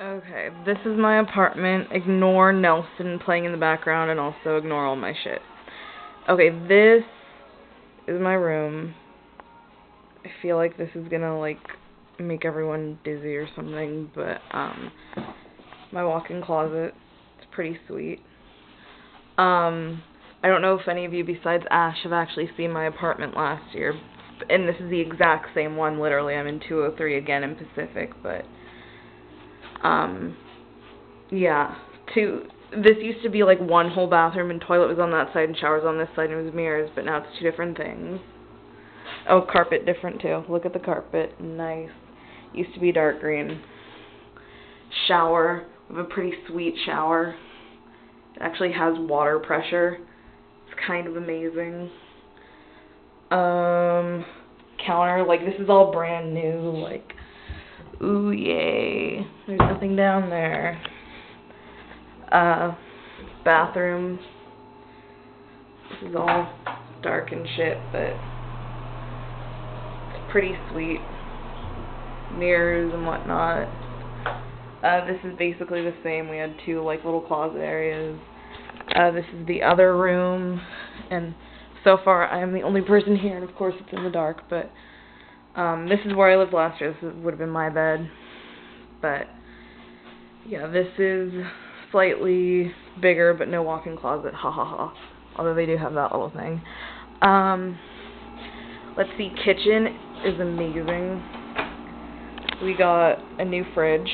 Okay, this is my apartment. Ignore Nelson playing in the background and also ignore all my shit. Okay, this is my room. I feel like this is gonna like make everyone dizzy or something, but um my walk-in closet. It's pretty sweet. Um I don't know if any of you besides Ash have actually seen my apartment last year. And this is the exact same one, literally. I'm in 203 again in Pacific, but um yeah. Two this used to be like one whole bathroom and toilet was on that side and showers on this side and it was mirrors, but now it's two different things. Oh, carpet different too. Look at the carpet. Nice. Used to be dark green. Shower. We have a pretty sweet shower. It actually has water pressure. It's kind of amazing. Um, counter. Like, this is all brand new. Like, ooh, yay. There's nothing down there. Uh, bathroom. This is all dark and shit, but it's pretty sweet. Mirrors and whatnot. Uh, this is basically the same. We had two like little closet areas. Uh, this is the other room, and so far I am the only person here, and of course it's in the dark. But um, this is where I lived last year. This would have been my bed, but yeah, this is slightly bigger, but no walk-in closet. Ha ha ha. Although they do have that little thing. Um, let's see. Kitchen is amazing. We got a new fridge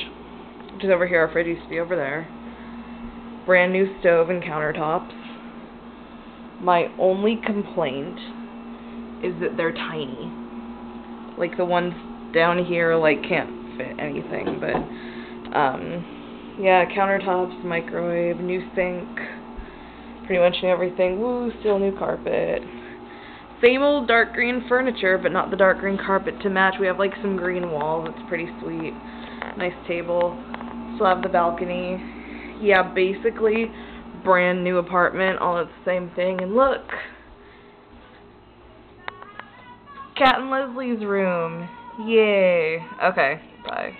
which is over here. Our fridge used to be over there. Brand new stove and countertops. My only complaint is that they're tiny. Like the ones down here, like can't fit anything. But um, yeah, countertops, microwave, new sink, pretty much new everything. Woo, still new carpet. Same old dark green furniture, but not the dark green carpet to match. We have like some green walls. It's pretty sweet. Nice table. Still have the balcony. Yeah, basically, brand new apartment, all at the same thing. And look! Cat and Leslie's room. Yay. Okay, bye.